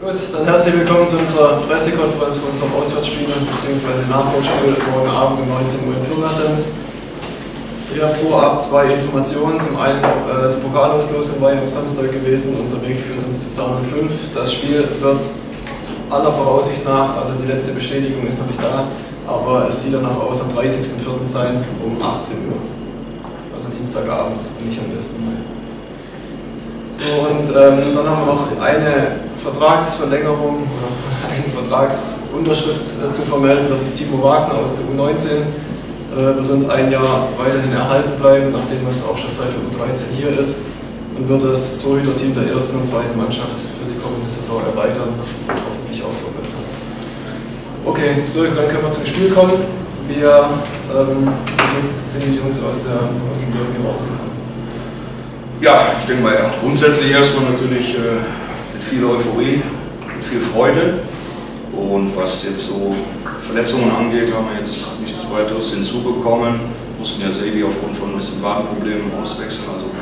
Gut, dann herzlich willkommen zu unserer Pressekonferenz für unserem Auswärtsspiel bzw. Nachholspiel morgen Abend um 19 Uhr in Pirmasens. Habe vorab zwei Informationen. Zum einen, äh, die Pokalauslosung war ja am Samstag gewesen, unser Weg führt uns zusammen fünf. Das Spiel wird aller Voraussicht nach, also die letzte Bestätigung ist noch nicht da, aber es sieht danach aus, am 30.04. sein um 18 Uhr. Also Dienstagabend, nicht am 1. Mai. So, und ähm, dann haben wir noch eine Vertragsverlängerung oder eine Vertragsunterschrift äh, zu vermelden. Das ist Timo Wagner aus der U19. Äh, wird uns ein Jahr weiterhin erhalten bleiben, nachdem er jetzt auch schon seit der U13 hier ist. Und wird das Torhüterteam der ersten und zweiten Mannschaft für die kommende Saison erweitern und hoffentlich auch verbessern. Okay, Dirk, dann können wir zum Spiel kommen. Wir ähm, sind die Jungs aus, der, aus dem Derby rausgekommen. Denke mal, ja, grundsätzlich erstmal natürlich äh, mit viel Euphorie, mit viel Freude. Und was jetzt so Verletzungen angeht, haben wir jetzt nichts weiteres hinzubekommen. Mussten ja Sebi aufgrund von ein bisschen Wadenproblemen auswechseln. Also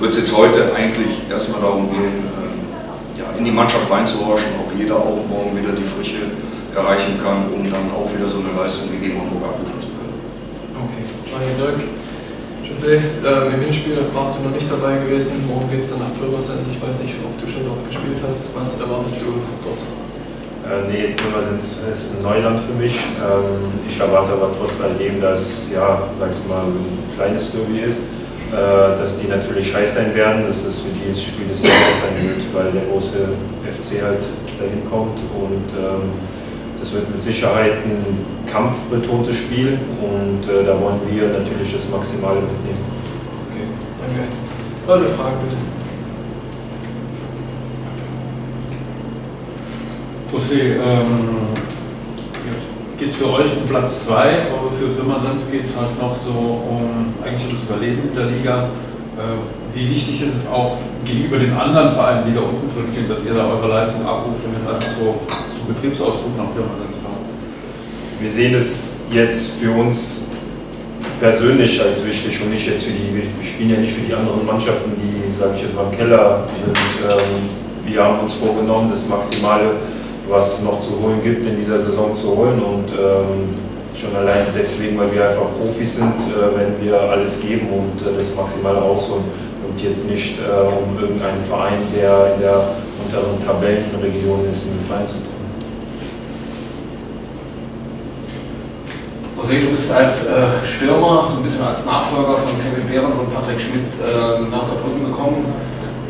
wird es jetzt heute eigentlich erstmal darum gehen, äh, ja, in die Mannschaft reinzuhorchen, ob jeder auch morgen wieder die Frische erreichen kann, um dann auch wieder so eine Leistung wie gegen Hamburg abrufen zu können. Okay, danke Dirk. José, äh, im Hinspiel warst du noch nicht dabei gewesen. Morgen geht es dann nach Pirmasens. Ich weiß nicht, ob du schon dort gespielt hast. Was erwartest du dort? Äh, nee, Pirmasens ist ein Neuland für mich. Ähm, ich erwarte aber trotz alledem, dass, ja, sag ich mal, ein kleines Derby ist, äh, dass die natürlich heiß sein werden. Das ist für die das Spiel des Jahres sein wird, weil der große FC halt dahin kommt und ähm, das wird mit Sicherheit ein kampfbetontes Spiel und äh, da wollen wir natürlich das Maximale mitnehmen. Okay, danke. Eure Fragen bitte. José, ähm, jetzt geht es für euch um Platz 2, aber für Pirmasens geht es halt noch so um eigentlich das Überleben in der Liga. Äh, wie wichtig ist es auch gegenüber den anderen Vereinen, die da unten drin stehen, dass ihr da eure Leistung abruft, damit einfach so Betriebsausflug nach Pirmasens fahren? Wir sehen es jetzt für uns persönlich als wichtig und nicht jetzt für die, wir spielen ja nicht für die anderen Mannschaften, die, sage ich jetzt mal, im Keller sind. Ähm, wir haben uns vorgenommen, das Maximale, was noch zu holen gibt, in dieser Saison zu holen und ähm, schon allein deswegen, weil wir einfach Profis sind, äh, wenn wir alles geben und äh, das Maximale rausholen und jetzt nicht äh, um irgendeinen Verein, der in der unteren Tabellenregion ist, einen Gefallen zu tun. José, du bist als äh, Stürmer, so ein bisschen als Nachfolger von Kevin Behren und Patrick Schmidt äh, nach Saarbrücken gekommen,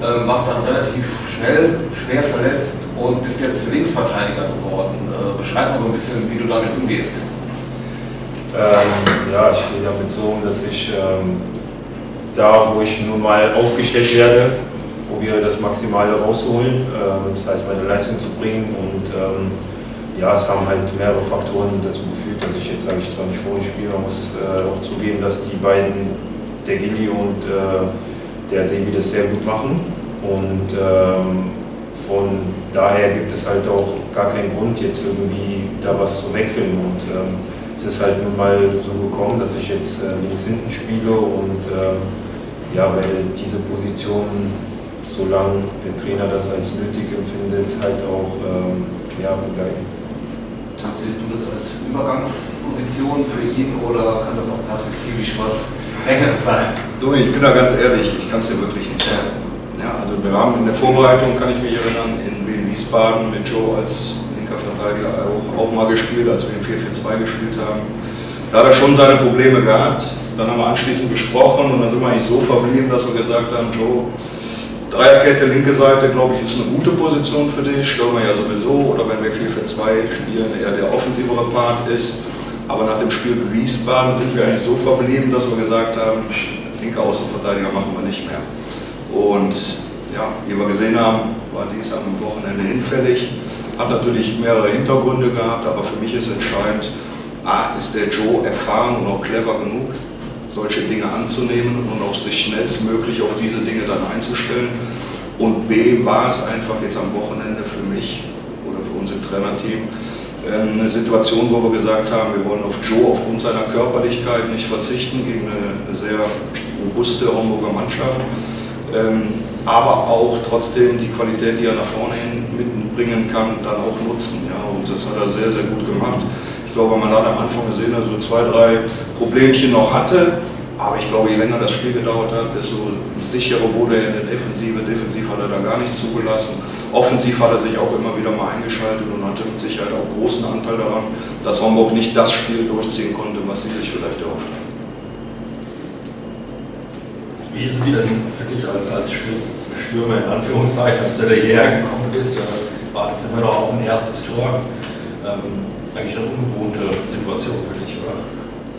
äh, warst dann relativ schnell, schwer verletzt und bist jetzt Linksverteidiger geworden. Äh, beschreib mal so ein bisschen, wie du damit umgehst. Ähm, ja, ich gehe damit so um, dass ich ähm, da, wo ich nun mal aufgestellt werde, probiere das Maximale rauszuholen, ähm, das heißt meine Leistung zu bringen und ähm, ja, es haben halt mehrere Faktoren dazu geführt, dass ich jetzt, sage ich zwar nicht vorhin spiele, man muss äh, auch zugeben, dass die beiden, der Gilly und äh, der Sebi das sehr gut machen und ähm, von daher gibt es halt auch gar keinen Grund, jetzt irgendwie da was zu wechseln und ähm, es ist halt nun mal so gekommen, dass ich jetzt äh, links hinten spiele und ähm, ja, werde diese Position, solange der Trainer das als nötig empfindet, halt auch ähm, ja, begleiten. Siehst du das als Übergangsposition für ihn oder kann das auch perspektivisch was Längeres sein? Du, ich bin da ganz ehrlich, ich kann es dir wirklich nicht sagen. Ja, also wir haben in der Vorbereitung, kann ich mich erinnern, in Wien Wiesbaden mit Joe als linker Verteidiger auch, auch mal gespielt, als wir in 4-4-2 gespielt haben. Da hat er schon seine Probleme gehabt. Dann haben wir anschließend besprochen und dann sind wir eigentlich so verblieben, dass wir gesagt haben, Joe, Dreierkette, linke Seite, glaube ich, ist eine gute Position für dich. Wir ja sowieso, oder wenn wir 4 für 2 spielen, eher der offensivere Part ist. Aber nach dem Spiel Wiesbaden sind wir eigentlich so verblieben, dass wir gesagt haben, linke Außenverteidiger machen wir nicht mehr. Und ja, wie wir gesehen haben, war dies am Wochenende hinfällig. Hat natürlich mehrere Hintergründe gehabt, aber für mich ist entscheidend, A, ist der Joe erfahren und auch clever genug, solche Dinge anzunehmen und auch sich schnellstmöglich auf diese Dinge dann einzustellen. Und B war es einfach jetzt am Wochenende für mich oder für uns im Trainerteam ähm, eine Situation, wo wir gesagt haben, wir wollen auf Joe aufgrund seiner Körperlichkeit nicht verzichten gegen eine, sehr robuste Homburger Mannschaft. Ähm, aber auch trotzdem die Qualität, die er nach vorne hin mitbringen kann, dann auch nutzen. Ja? Und das hat er sehr, sehr gut gemacht. Ich glaube, man hat am Anfang gesehen, dass er so zwei, drei Problemchen noch hatte. Aber ich glaube, je länger das Spiel gedauert hat, desto sicherer wurde er in der Defensive. Defensiv hat er da gar nichts zugelassen. Offensiv hat er sich auch immer wieder mal eingeschaltet und hatte mit Sicherheit auch großen Anteil daran, dass Homburg nicht das Spiel durchziehen konnte, was sie sich vielleicht erhofft haben. Wie ist es denn für dich als, als Stürmer in Anführungszeichen, als du hierher gekommen bist? Wartest du immer noch auf ein erstes Tor? Ähm, eigentlich eine ungewohnte Situation für dich, oder?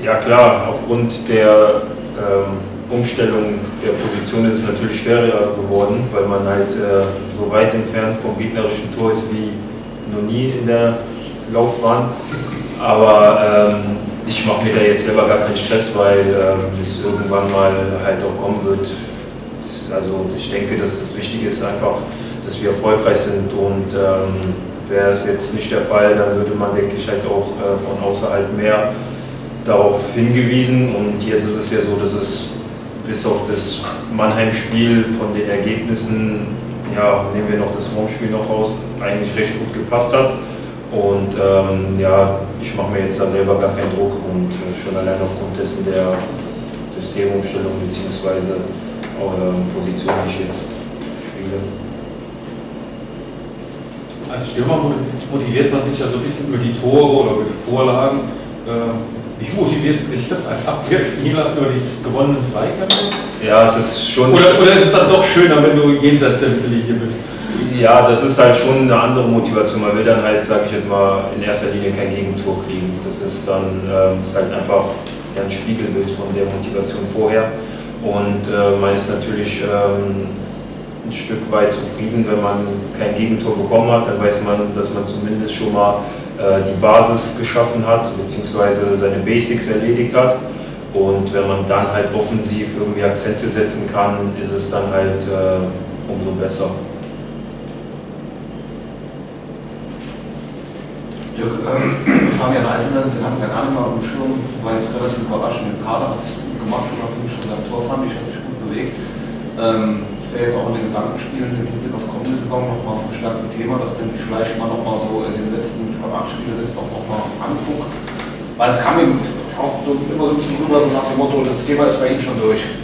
Ja klar, aufgrund der ähm, Umstellung der Position ist es natürlich schwerer geworden, weil man halt äh, so weit entfernt vom gegnerischen Tor ist wie noch nie in der Laufbahn. Aber ähm, ich mache mir da jetzt selber gar keinen Stress, weil ähm, es irgendwann mal halt auch kommen wird. Also ich denke, dass das Wichtige ist einfach, dass wir erfolgreich sind und ähm, wäre es jetzt nicht der Fall, dann würde man, denke ich, halt auch äh, von außerhalb mehr darauf hingewiesen und jetzt ist es ja so, dass es bis auf das Mannheim-Spiel von den Ergebnissen, ja, nehmen wir noch das Raumspiel noch raus, eigentlich recht gut gepasst hat. Und ähm, ja, ich mache mir jetzt da selber gar keinen Druck und äh, schon allein aufgrund dessen der Systemumstellung bzw. Äh, Position, die ich jetzt spiele. Als Stürmer motiviert man sich ja so ein bisschen über die Tore oder über die Vorlagen. Äh, wie motivierst du dich jetzt als Abwehrspieler über die gewonnenen Zweikämpfe? Ja, es ist schon. Oder, oder ist es dann doch schöner, wenn du jenseits der Mittellinie bist? Ja, das ist halt schon eine andere Motivation. Man will dann halt, sage ich jetzt mal, in erster Linie kein Gegentor kriegen. Das ist dann ähm, ist halt einfach ein Spiegelbild von der Motivation vorher. Und äh, man ist natürlich ähm, ein Stück weit zufrieden, wenn man kein Gegentor bekommen hat. Dann weiß man, dass man zumindest schon mal äh, die Basis geschaffen hat, beziehungsweise seine Basics erledigt hat. Und wenn man dann halt offensiv irgendwie Akzente setzen kann, ist es dann halt äh, umso besser. Dirk, ähm, Fabian Eisener, den hatten wir gar mal auf dem Schirm, war jetzt relativ überraschend im Kader, hat es gemacht, unabhängig von seinem Tor, fand ich, hat sich gut bewegt. Ähm, das wäre jetzt auch in den Gedankenspielen im Hinblick auf kommende Saison nochmal verstärkt ein Thema, dass man sich vielleicht mal nochmal so in den letzten acht Spielen jetzt auch nochmal anguckt. Weil es kam ihm auch so immer so ein bisschen rüber, so nach dem Motto, das Thema ist bei ihm schon durch.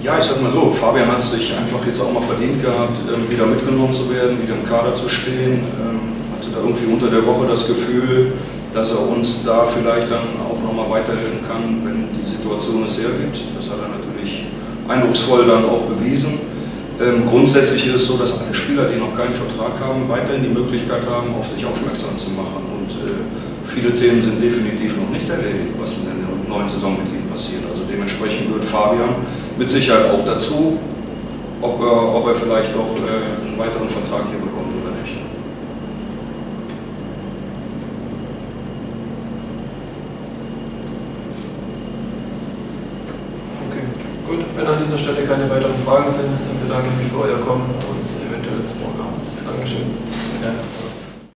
Ja, ich sag mal so, Fabian hat sich einfach jetzt auch mal verdient gehabt, ähm, wieder mitgenommen zu werden, wieder im Kader zu stehen. Ähm, hatte da irgendwie unter der Woche das Gefühl, dass er uns da vielleicht dann auch nochmal weiterhelfen kann, wenn die Situation es hergibt. Das hat er natürlich eindrucksvoll dann auch bewiesen. Ähm, grundsätzlich ist es so, dass alle Spieler, die noch keinen Vertrag haben, weiterhin die Möglichkeit haben, auf sich aufmerksam zu machen. Und äh, viele Themen sind definitiv noch nicht erledigt, was in der neuen Saison mit ihnen passiert. Also dementsprechend wird Fabian mit Sicherheit auch dazu, ob er, ob er vielleicht auch äh, einen weiteren Vertrag hier bekommt oder nicht. Okay, gut. Wenn an dieser Stelle keine weiteren Fragen sind, dann bedanke ich mich für euer Kommen und eventuell bis morgen Abend. Dankeschön. Ja.